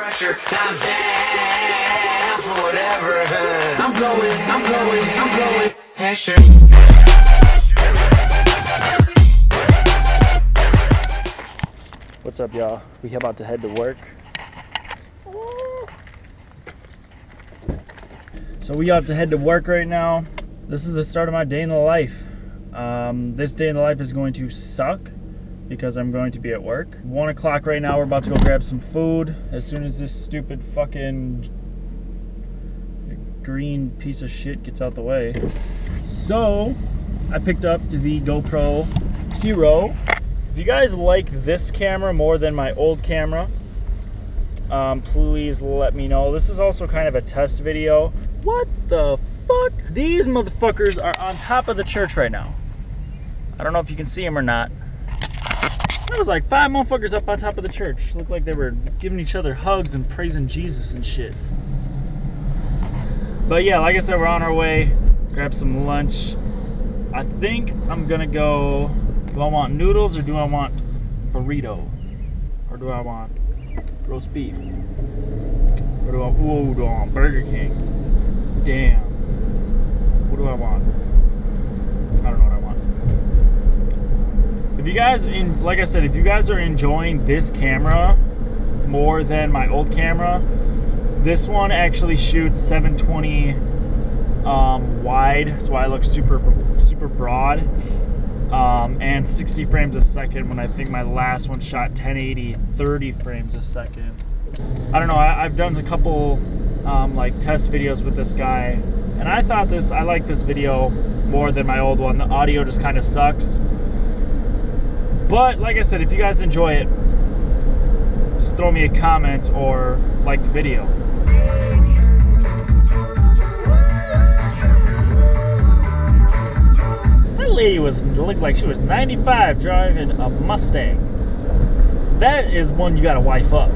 pressure. I'm down for whatever. I'm going, I'm going, I'm going. Pressure. What's up, y'all? We about to head to work. So we have to head to work right now. This is the start of my day in the life. Um, this day in the life is going to suck because I'm going to be at work. One o'clock right now. We're about to go grab some food. As soon as this stupid fucking green piece of shit gets out the way. So I picked up the GoPro Hero if you guys like this camera more than my old camera, um, please let me know. This is also kind of a test video. What the fuck? These motherfuckers are on top of the church right now. I don't know if you can see them or not. There was like five motherfuckers up on top of the church. Looked like they were giving each other hugs and praising Jesus and shit. But yeah, like I said, we're on our way. Grab some lunch. I think I'm gonna go do I want noodles or do I want burrito? Or do I want roast beef? Or do I, do I want Burger King? Damn. What do I want? I don't know what I want. If you guys, in like I said, if you guys are enjoying this camera more than my old camera, this one actually shoots 720 um, wide, so I look super super broad um, and 60 frames a second when I think my last one shot 1080 30 frames a second. I don't know, I, have done a couple um, like test videos with this guy and I thought this, I like this video more than my old one. The audio just kind of sucks. But like I said, if you guys enjoy it, just throw me a comment or like the video. That lady was looked like she was 95 driving a Mustang. That is one you gotta wife up.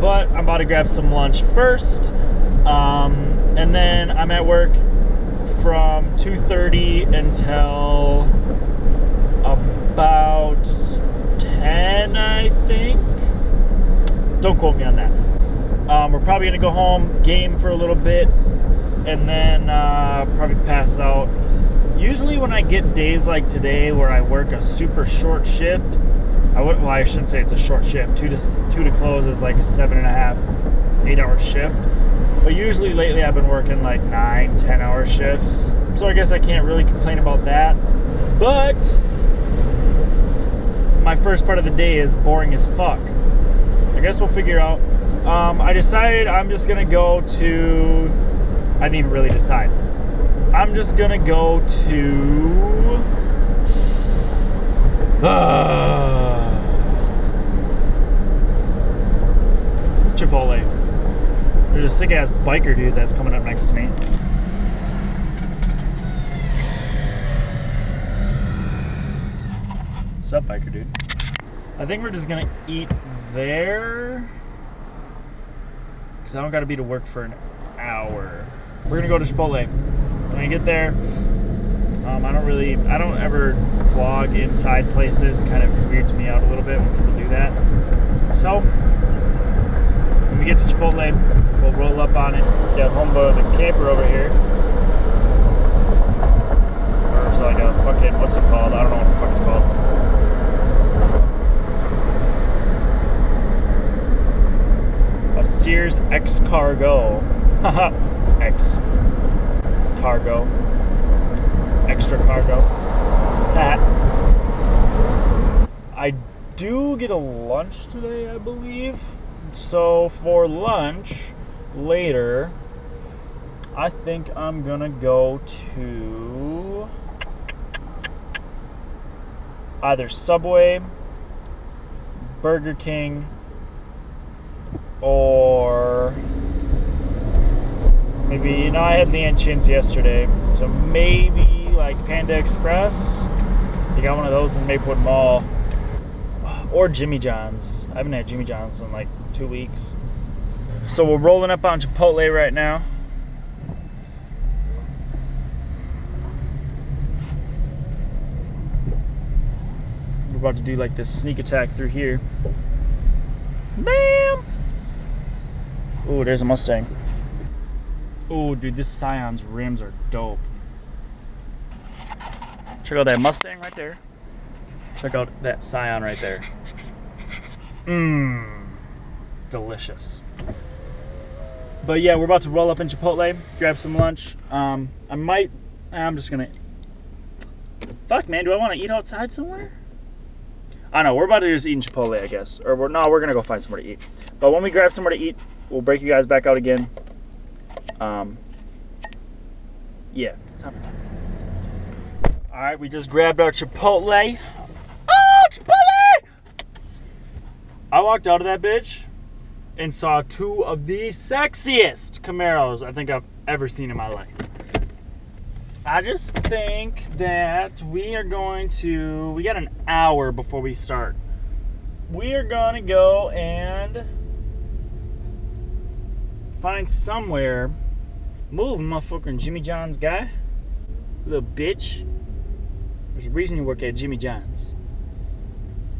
But I'm about to grab some lunch first, um, and then I'm at work from 2:30 until about 10, I think. Don't quote me on that. Um, we're probably gonna go home, game for a little bit, and then uh, probably pass out usually when I get days like today where I work a super short shift, I wouldn't. well I shouldn't say it's a short shift. Two to two to close is like a seven and a half, eight hour shift. But usually lately I've been working like nine, ten hour shifts. So I guess I can't really complain about that. But my first part of the day is boring as fuck. I guess we'll figure out. Um, I decided I'm just gonna go to. I didn't even really decide. I'm just gonna go to. Uh, Chipotle. There's a sick ass biker dude that's coming up next to me. What's up, biker dude? I think we're just gonna eat there. Because I don't gotta be to work for an hour. We're gonna go to Chipotle when I get there, um, I don't really, I don't ever vlog inside places. It kind of weirds me out a little bit when people do that. So, when we get to Chipotle, we'll roll up on it. Got Humba, the camper over here. Or it's like a fucking, what's it called? I don't know what the fuck it's called. Sears X Cargo. X cargo, extra cargo. That. I do get a lunch today, I believe. So for lunch later, I think I'm gonna go to either Subway, Burger King, or Maybe, you know, I had Leeann Chin's yesterday, so maybe like Panda Express. You got one of those in Maplewood Mall. Or Jimmy John's. I haven't had Jimmy John's in like two weeks. So we're rolling up on Chipotle right now. We're about to do like this sneak attack through here. Bam! Ooh, there's a Mustang. Ooh, dude, this Scion's rims are dope. Check out that Mustang right there. Check out that Scion right there. Mmm, delicious. But yeah, we're about to roll up in Chipotle, grab some lunch. Um, I might. I'm just gonna. Fuck, man. Do I want to eat outside somewhere? I don't know. We're about to just eat in Chipotle, I guess. Or we're no, we're gonna go find somewhere to eat. But when we grab somewhere to eat, we'll break you guys back out again. Um. Yeah. All right, we just grabbed our Chipotle. Oh, Chipotle! I walked out of that bitch and saw two of the sexiest Camaros I think I've ever seen in my life. I just think that we are going to, we got an hour before we start. We are going to go and find somewhere. Move, motherfucking Jimmy John's guy. Little bitch. There's a reason you work at Jimmy John's.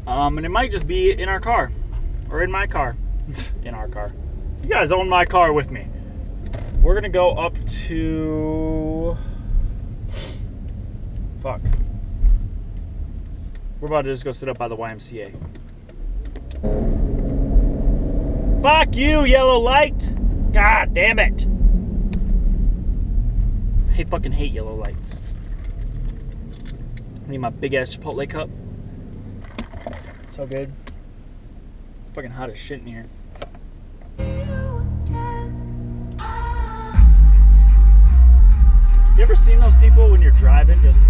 Um, and it might just be in our car or in my car. in our car. You guys own my car with me. We're gonna go up to. Fuck. We're about to just go sit up by the YMCA. Fuck you, yellow light! God damn it! I fucking hate yellow lights. I need my big ass Chipotle cup. So good. It's fucking hot as shit in here. You ever seen those people when you're driving? Just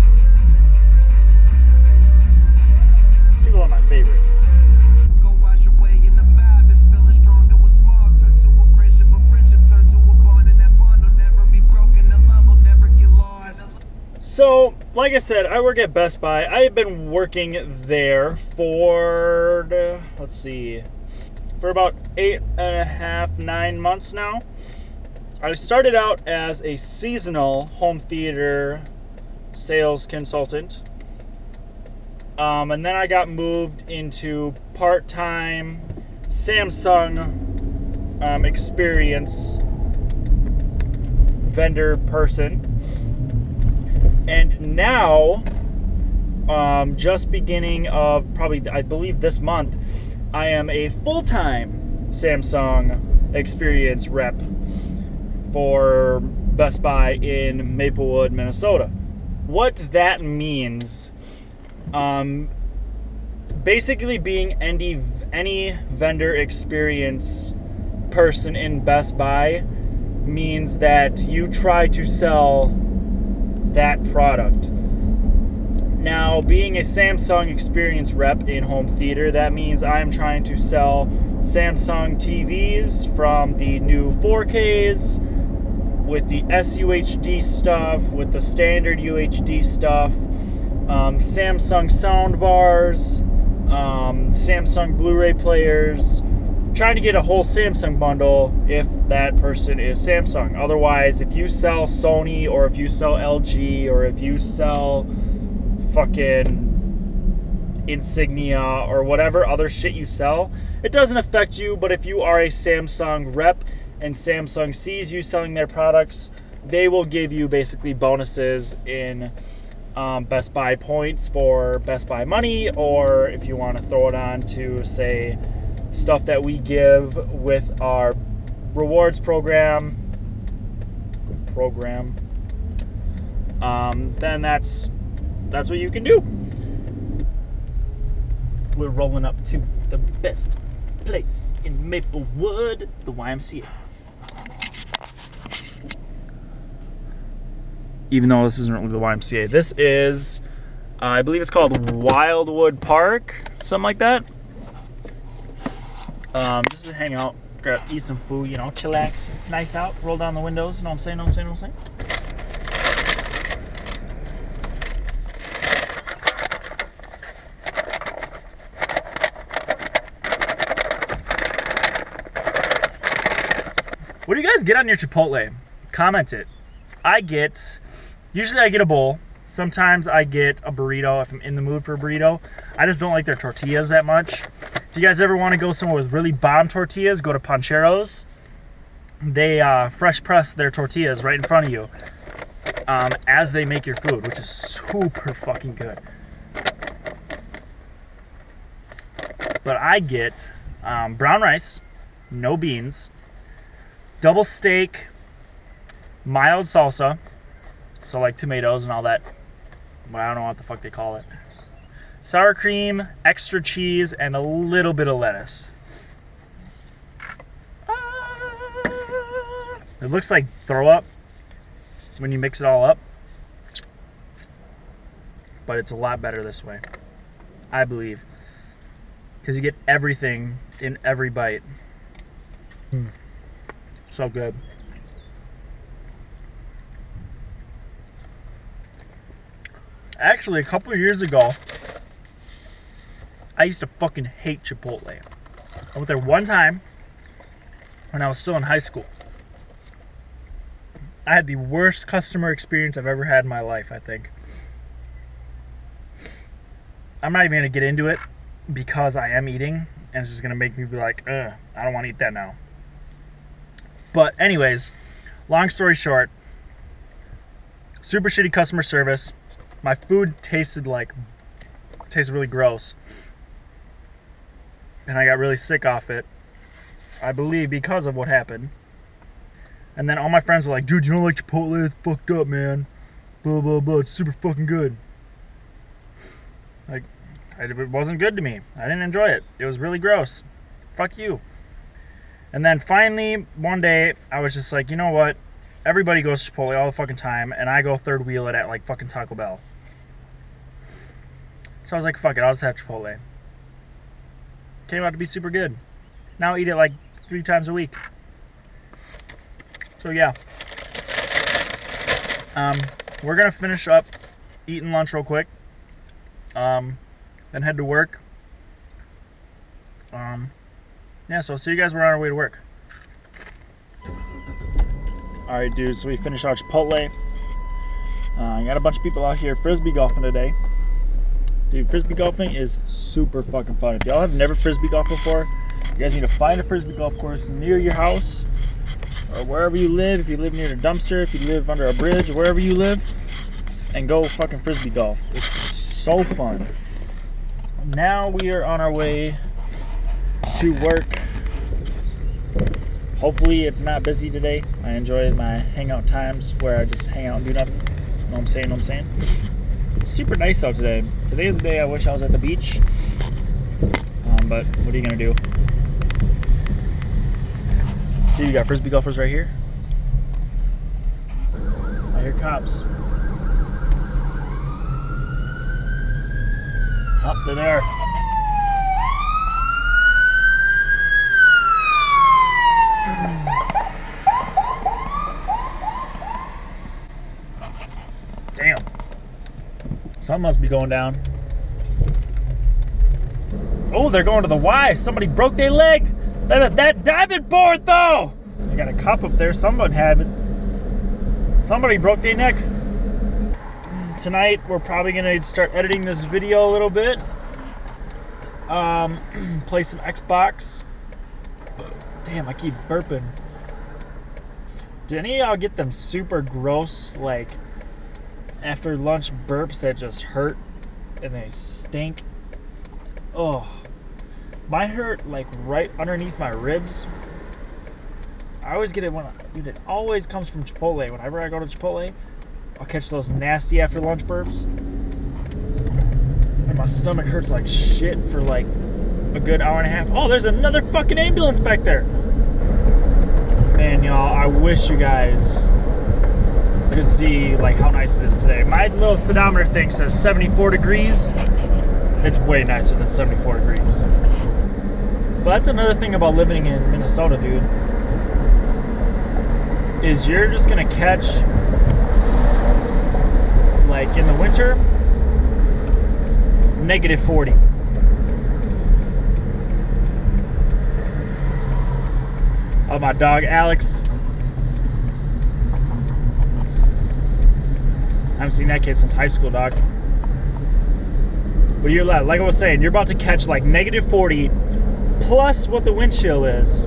people are my favorite. Like I said, I work at Best Buy. I have been working there for let's see, for about eight and a half, nine months now. I started out as a seasonal home theater sales consultant. Um, and then I got moved into part time Samsung um, experience vendor person. And now, um, just beginning of probably, I believe this month, I am a full time Samsung experience rep for Best Buy in Maplewood, Minnesota. What that means, um, basically being any any vendor experience person in Best Buy means that you try to sell that product. Now, being a Samsung experience rep in home theater, that means I'm trying to sell Samsung TVs from the new 4Ks with the SUHD stuff, with the standard UHD stuff, um, Samsung sound bars, um, Samsung Blu ray players. Trying to get a whole Samsung bundle if that person is Samsung. Otherwise, if you sell Sony or if you sell LG or if you sell fucking Insignia or whatever other shit you sell, it doesn't affect you. But if you are a Samsung rep and Samsung sees you selling their products, they will give you basically bonuses in um, Best Buy points for Best Buy money, or if you want to throw it on to say stuff that we give with our rewards program program um, then that's that's what you can do. We're rolling up to the best place in maplewood the ymca even though this isn't really the ymca this is uh, i believe it's called wildwood park something like that um, just to hang out, grab, eat some food, you know, chillax. It's nice out. Roll down the windows. You know what I'm saying? Know what I'm saying? Know what I'm saying? What do you guys get on your Chipotle? Comment it. I get, usually I get a bowl. Sometimes I get a burrito if I'm in the mood for a burrito. I just don't like their tortillas that much. If you guys ever want to go somewhere with really bomb tortillas, go to Pancheros. they uh, fresh press their tortillas right in front of you um, as they make your food, which is super fucking good. But I get um, brown rice, no beans, double steak, mild salsa, so like tomatoes and all that. But I don't know what the fuck they call it. Sour cream, extra cheese, and a little bit of lettuce. Ah. It looks like throw up when you mix it all up. But it's a lot better this way. I believe. Because you get everything in every bite. So good. Actually, a couple of years ago, I used to fucking hate Chipotle. I went there one time when I was still in high school. I had the worst customer experience I've ever had in my life, I think. I'm not even to get into it because I am eating, and it's just to make me be like, ugh, I don't want to eat that now. But, anyways, long story short, super shitty customer service. My food tasted like, tasted really gross. And I got really sick off it. I believe because of what happened. And then all my friends were like, dude, you don't like Chipotle? It's fucked up, man. Blah, blah, blah. It's super fucking good. Like, it wasn't good to me. I didn't enjoy it. It was really gross. Fuck you. And then finally, one day, I was just like, you know what? Everybody goes to Chipotle all the fucking time, and I go third wheel it at like fucking Taco Bell. So I was like, fuck it, I'll just have Chipotle. Came out to be super good. Now I eat it like three times a week. So yeah. Um, we're gonna finish up eating lunch real quick. Um, then head to work. Um, yeah, so I'll see you guys we're on our way to work. All right, dudes. So we finished our Chipotle. Uh, I got a bunch of people out here frisbee golfing today. Dude, frisbee golfing is super fucking fun. If y'all have never frisbee golfed before, you guys need to find a frisbee golf course near your house or wherever you live. If you live near a dumpster, if you live under a bridge, wherever you live, and go fucking frisbee golf. It's so fun. Now we are on our way to work. Hopefully it's not busy today. I enjoy my hangout times where I just hang out and do nothing. Know what I'm saying? Know what I'm saying? It's super nice out today. Today is the day I wish I was at the beach. Um, but what are you gonna do? See, you got frisbee golfers right here. I hear cops. Oh, they're there. Damn. Something must be going down. Oh, they're going to the Y. Somebody broke their leg. That, that diving board, though. I got a cup up there. Someone had it. Somebody broke their neck. Tonight, we're probably going to start editing this video a little bit. Um, play some Xbox. Damn, I keep burping. Did any of y'all get them super gross, like, after lunch burps that just hurt and they stink? Oh, mine hurt like right underneath my ribs. I always get it when, dude, it always comes from Chipotle. Whenever I go to Chipotle, I'll catch those nasty after lunch burps. And my stomach hurts like shit for like a good hour and a half. Oh, there's another fucking ambulance back there. Man, y'all, I wish you guys could see like how nice it is today. My little speedometer thing says 74 degrees. It's way nicer than 74 degrees. But that's another thing about living in Minnesota, dude. Is you're just gonna catch like in the winter negative 40. Oh, my dog Alex. I haven't seen that kid since high school, dog. But you're like like I was saying, you're about to catch like negative 40 plus what the wind chill is.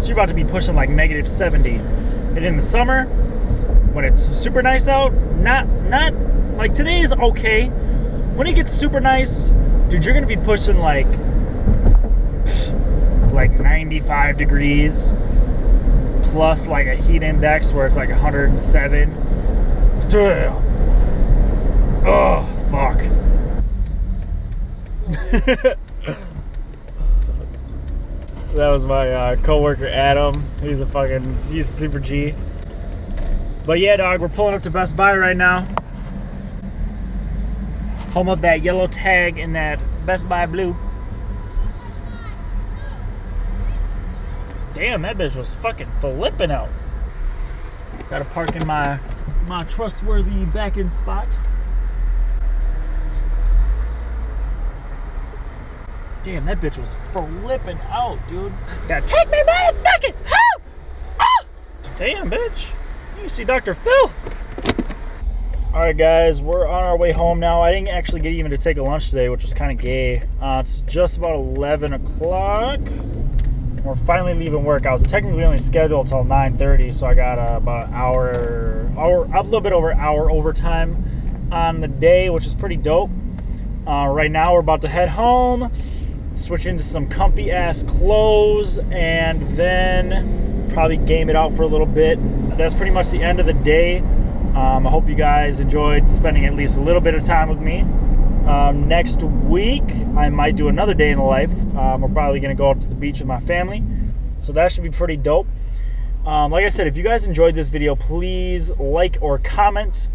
So you're about to be pushing like negative 70. And in the summer, when it's super nice out, not not like today is okay. When it gets super nice, dude, you're gonna be pushing like like 95 degrees plus like a heat index where it's like 107. Damn. Oh, fuck. that was my uh, coworker Adam. He's a fucking he's a super G. But yeah, dog, we're pulling up to Best Buy right now. Home of that yellow tag and that Best Buy blue. Damn, that bitch was fucking flipping out. Gotta park in my my trustworthy backing spot. Damn, that bitch was flipping out, dude. Gotta take me, motherfucking help! Ah! Damn, bitch. You see Dr. Phil. All right, guys, we're on our way home now. I didn't actually get even to take a lunch today, which was kind of gay. Uh, it's just about 11 o'clock. We're finally leaving work. I was technically only scheduled till 9:30, so I got uh, about hour, hour, a little bit over hour overtime on the day, which is pretty dope. Uh, right now, we're about to head home, switch into some comfy ass clothes, and then probably game it out for a little bit. That's pretty much the end of the day. Um, I hope you guys enjoyed spending at least a little bit of time with me. Um, next week, I might do another day in the life. Um, we're probably going to go out to the beach with my family. So that should be pretty dope. Um, like I said, if you guys enjoyed this video, please like or comment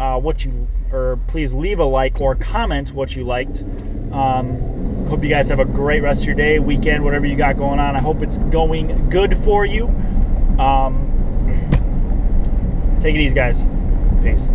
uh, what you, or please leave a like or comment what you liked. Um, hope you guys have a great rest of your day, weekend, whatever you got going on. I hope it's going good for you. Um, take it easy, guys. Peace.